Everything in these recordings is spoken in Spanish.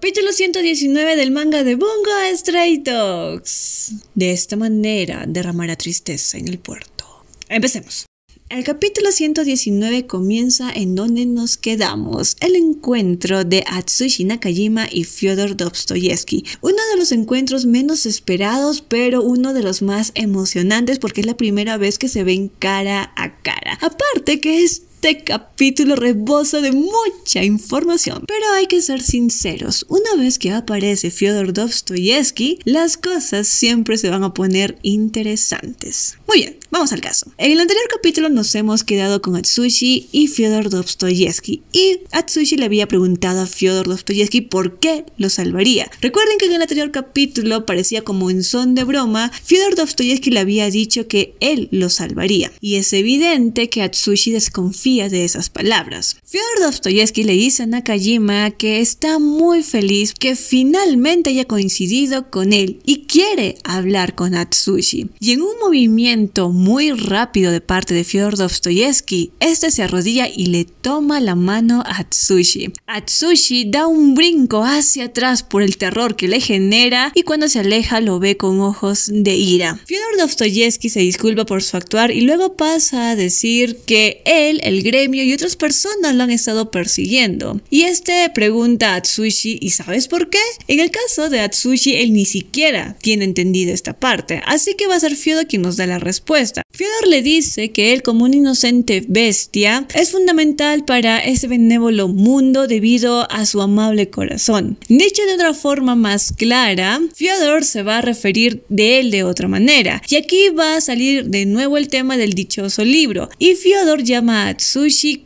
Capítulo 119 del manga de Bungo Stray Dogs. De esta manera derramará tristeza en el puerto. Empecemos. El capítulo 119 comienza en donde nos quedamos, el encuentro de Atsushi Nakajima y Fyodor Dostoyevsky, uno de los encuentros menos esperados pero uno de los más emocionantes porque es la primera vez que se ven cara a cara. Aparte que es este capítulo rebosa de mucha información. Pero hay que ser sinceros, una vez que aparece Fyodor Dostoyevsky, las cosas siempre se van a poner interesantes. Muy bien, vamos al caso. En el anterior capítulo nos hemos quedado con Atsushi y Fyodor Dostoyevsky y Atsushi le había preguntado a Fyodor Dostoyevsky por qué lo salvaría. Recuerden que en el anterior capítulo parecía como en son de broma, Fyodor Dostoyevsky le había dicho que él lo salvaría y es evidente que Atsushi desconfía de esas palabras. Fyodor Dostoyevsky le dice a Nakajima que está muy feliz que finalmente haya coincidido con él y quiere hablar con Atsushi. Y en un movimiento muy rápido de parte de Fyodor Dostoyevsky, este se arrodilla y le toma la mano a Atsushi. Atsushi da un brinco hacia atrás por el terror que le genera y cuando se aleja lo ve con ojos de ira. Fyodor Dostoyevsky se disculpa por su actuar y luego pasa a decir que él, el gremio y otras personas lo han estado persiguiendo. Y este pregunta a Atsushi, ¿y sabes por qué? En el caso de Atsushi, él ni siquiera tiene entendido esta parte, así que va a ser Fyodor quien nos da la respuesta. Fyodor le dice que él como un inocente bestia es fundamental para ese benévolo mundo debido a su amable corazón. Dicho de otra forma más clara, Fyodor se va a referir de él de otra manera. Y aquí va a salir de nuevo el tema del dichoso libro. Y Fyodor llama a Atsushi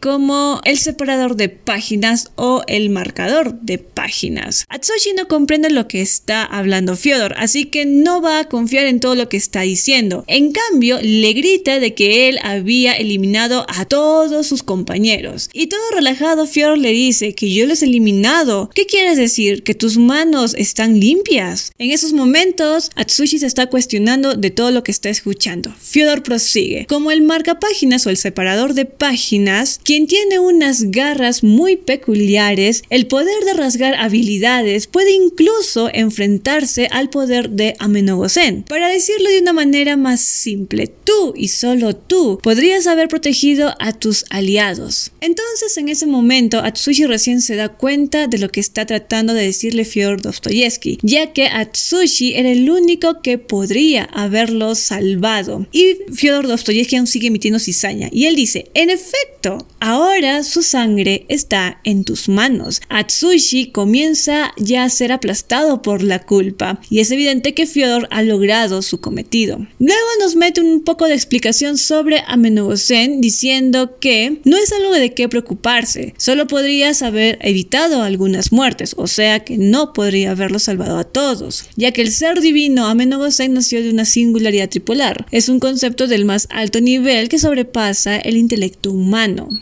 como el separador de páginas o el marcador de páginas. Atsushi no comprende lo que está hablando Fyodor, así que no va a confiar en todo lo que está diciendo. En cambio, le grita de que él había eliminado a todos sus compañeros. Y todo relajado, Fyodor le dice que yo los he eliminado. ¿Qué quieres decir? ¿Que tus manos están limpias? En esos momentos, Atsushi se está cuestionando de todo lo que está escuchando. Fyodor prosigue. Como el marca páginas o el separador de páginas, quien tiene unas garras muy peculiares, el poder de rasgar habilidades puede incluso enfrentarse al poder de Amenogosen. Para decirlo de una manera más simple, tú y solo tú podrías haber protegido a tus aliados. Entonces en ese momento Atsushi recién se da cuenta de lo que está tratando de decirle Fyodor Dostoyevsky, ya que Atsushi era el único que podría haberlo salvado. Y Fyodor Dostoyevsky aún sigue emitiendo cizaña y él dice, en efecto, Perfecto. Ahora su sangre está en tus manos. Atsushi comienza ya a ser aplastado por la culpa y es evidente que Fyodor ha logrado su cometido. Luego nos mete un poco de explicación sobre Amenogosen diciendo que no es algo de qué preocuparse, solo podrías haber evitado algunas muertes, o sea que no podría haberlo salvado a todos, ya que el ser divino Amenogosen nació de una singularidad tripolar. Es un concepto del más alto nivel que sobrepasa el intelecto humano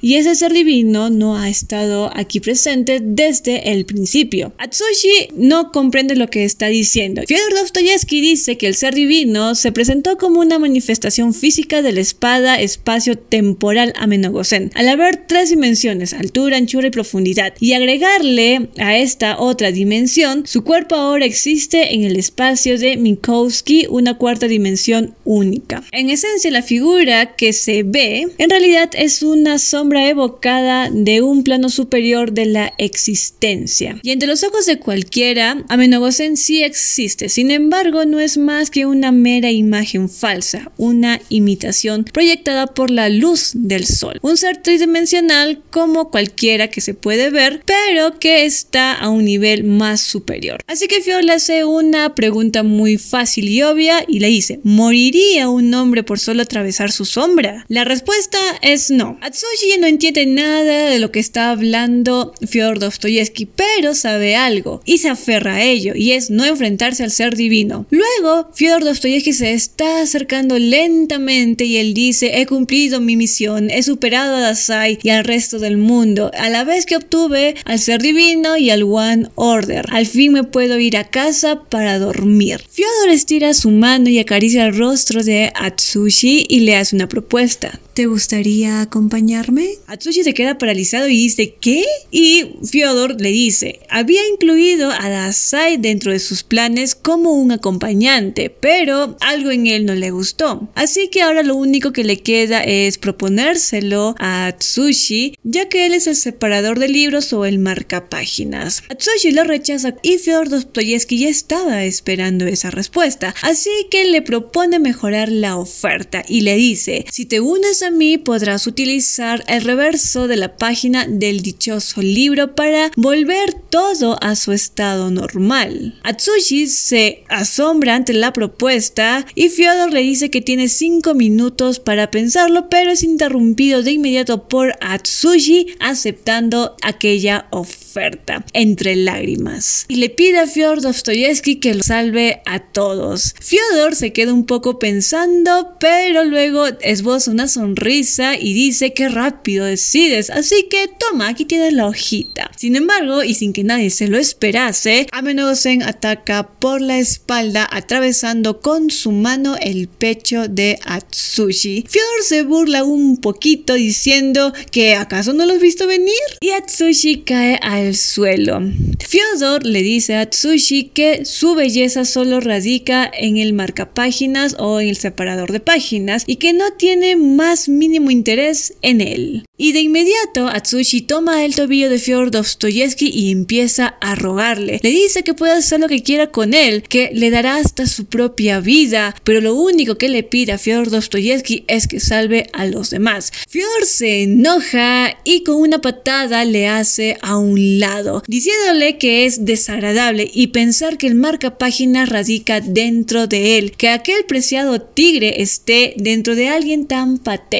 y ese ser divino no ha estado aquí presente desde el principio. Atsushi no comprende lo que está diciendo. Fyodor Dostoyevsky dice que el ser divino se presentó como una manifestación física de la espada espacio-temporal Amenogosen, al haber tres dimensiones, altura, anchura y profundidad, y agregarle a esta otra dimensión, su cuerpo ahora existe en el espacio de Minkowski, una cuarta dimensión única. En esencia, la figura que se ve en realidad es una sombra evocada de un plano superior de la existencia. Y entre los ojos de cualquiera, Amenogosen sí existe, sin embargo no es más que una mera imagen falsa, una imitación proyectada por la luz del sol. Un ser tridimensional como cualquiera que se puede ver, pero que está a un nivel más superior. Así que Fior le hace una pregunta muy fácil y obvia y le dice, ¿moriría un hombre por solo atravesar su sombra? La respuesta es no. Atsushi no entiende nada de lo que está hablando Fyodor Dostoyevsky, pero sabe algo y se aferra a ello, y es no enfrentarse al ser divino. Luego, Fyodor Dostoyevsky se está acercando lentamente y él dice, he cumplido mi misión, he superado a Dasai y al resto del mundo, a la vez que obtuve al ser divino y al One Order. Al fin me puedo ir a casa para dormir. Fyodor estira su mano y acaricia el rostro de Atsushi y le hace una propuesta. ¿Te gustaría acompañarme? Atsushi se queda paralizado y dice ¿qué? Y Fyodor le dice, había incluido a Dasai dentro de sus planes como un acompañante, pero algo en él no le gustó. Así que ahora lo único que le queda es proponérselo a Atsushi, ya que él es el separador de libros o el marcapáginas. Atsushi lo rechaza y Fyodor Dostoyevsky ya estaba esperando esa respuesta, así que le propone mejorar la oferta y le dice, si te unes a mí podrás utilizar el reverso de la página del dichoso libro para volver todo a su estado normal. Atsushi se asombra ante la propuesta y Fyodor le dice que tiene 5 minutos para pensarlo, pero es interrumpido de inmediato por Atsushi aceptando aquella oferta entre lágrimas y le pide a Fyodor Dostoyevsky que lo salve a todos. Fyodor se queda un poco pensando, pero luego esboza una sonrisa y dice que rápido decides, así que toma, aquí tienes la hojita. Sin embargo, y sin que nadie se lo esperase, Amenogosen ataca por la espalda atravesando con su mano el pecho de Atsushi. Fyodor se burla un poquito diciendo que acaso no lo has visto venir y Atsushi cae al suelo. Fyodor le dice a Atsushi que su belleza solo radica en el marcapáginas o en el separador de páginas y que no tiene más mínimo interés en él. Y de inmediato Atsushi toma el tobillo de Fyodor Dostoyevsky y empieza a rogarle. Le dice que puede hacer lo que quiera con él, que le dará hasta su propia vida, pero lo único que le pide a Fyodor Dostoyevsky es que salve a los demás. Fyodor se enoja y con una patada le hace a un lado, diciéndole que es desagradable y pensar que el marca página radica dentro de él, que aquel preciado tigre esté dentro de alguien tan patético.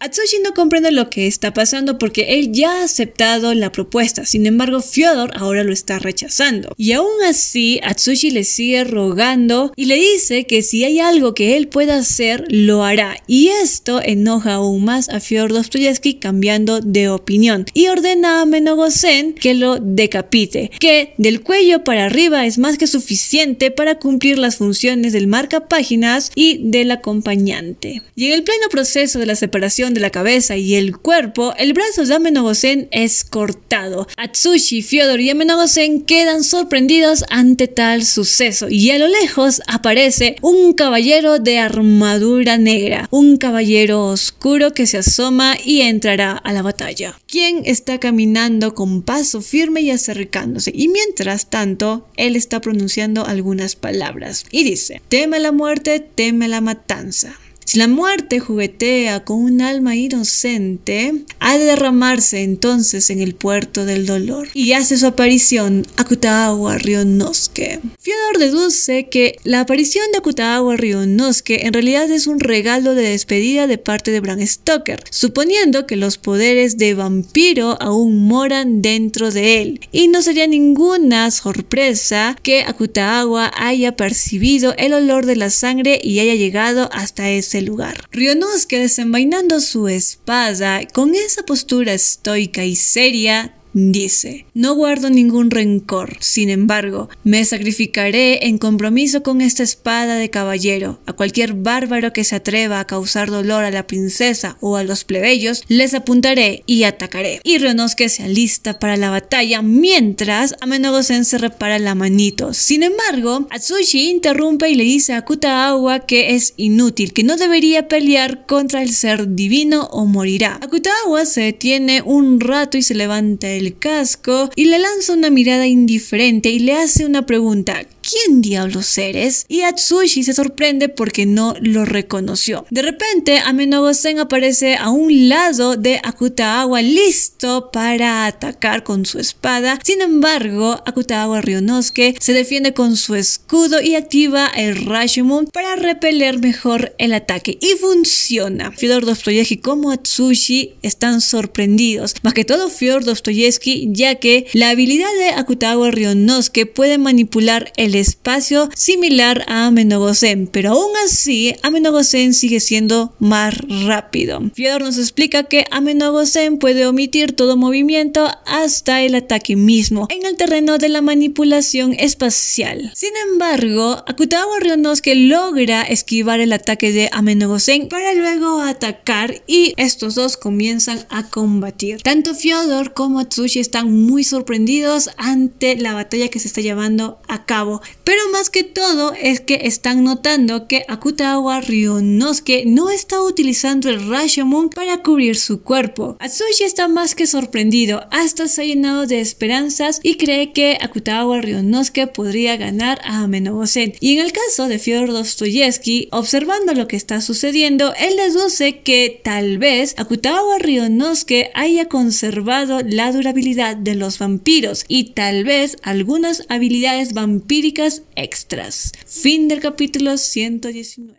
Atsushi no comprende lo que está pasando porque él ya ha aceptado la propuesta. Sin embargo, Fyodor ahora lo está rechazando. Y aún así, Atsushi le sigue rogando y le dice que si hay algo que él pueda hacer, lo hará. Y esto enoja aún más a Fyodor Dostoyevsky cambiando de opinión y ordena a Menogosen que lo decapite, que del cuello para arriba es más que suficiente para cumplir las funciones del marca páginas y del acompañante. Y en el pleno proceso de la separación de la cabeza y el cuerpo, el brazo de Amenogosen es cortado. Atsushi, Fyodor y Amenogosen quedan sorprendidos ante tal suceso y a lo lejos aparece un caballero de armadura negra, un caballero oscuro que se asoma y entrará a la batalla. Quien está caminando con paso firme y acercándose y mientras tanto él está pronunciando algunas palabras y dice, teme la muerte, teme la matanza. Si la muerte juguetea con un alma inocente, ha de derramarse entonces en el puerto del dolor. Y hace su aparición Akutagawa Ryonosuke. Fyodor deduce que la aparición de Akutagawa Ryonosuke en realidad es un regalo de despedida de parte de Bram Stoker, suponiendo que los poderes de vampiro aún moran dentro de él. Y no sería ninguna sorpresa que Akutagawa haya percibido el olor de la sangre y haya llegado hasta ese lugar. Ryonosuke desenvainando su espada con esa postura estoica y seria Dice, no guardo ningún rencor, sin embargo, me sacrificaré en compromiso con esta espada de caballero. A cualquier bárbaro que se atreva a causar dolor a la princesa o a los plebeyos, les apuntaré y atacaré. Y Ryonosuke se alista para la batalla mientras Amenogosen se repara la manito. Sin embargo, Atsushi interrumpe y le dice a Kutagawa que es inútil, que no debería pelear contra el ser divino o morirá. Akutagawa se detiene un rato y se levanta el casco y le lanza una mirada indiferente y le hace una pregunta. ¿quién diablos eres? Y Atsushi se sorprende porque no lo reconoció. De repente, Amenogosen aparece a un lado de Akutagawa listo para atacar con su espada. Sin embargo, Akutagawa Ryonosuke se defiende con su escudo y activa el Rashomon para repeler mejor el ataque. Y funciona. Fyodor Dostoyevsky como Atsushi están sorprendidos. Más que todo, Fyodor Dostoyevsky Ya que la habilidad de Akutagawa Ryonosuke puede manipular el espacio similar a Amenogosen, pero aún así Amenogosen sigue siendo más rápido. Fyodor nos explica que Amenogosen puede omitir todo movimiento hasta el ataque mismo en el terreno de la manipulación espacial. Sin embargo, Akutagawa Ryonosuke logra esquivar el ataque de Amenogosen para luego atacar y estos dos comienzan a combatir. Tanto Fyodor como Tsushi están muy sorprendidos ante la batalla que se está llevando a cabo, pero más que todo es que están notando que Akutagawa Ryonosuke no está utilizando el Rashomon para cubrir su cuerpo. Atsushi está más que sorprendido, hasta se ha llenado de esperanzas y cree que Akutagawa Ryonosuke podría ganar a Amenogosen. Y en el caso de Fyodor Dostoyevsky, observando lo que está sucediendo, él deduce que tal vez Akutagawa Ryonosuke haya conservado la durabilidad de los vampiros y tal vez algunas habilidades vampíricas extras. Fin del capítulo 119.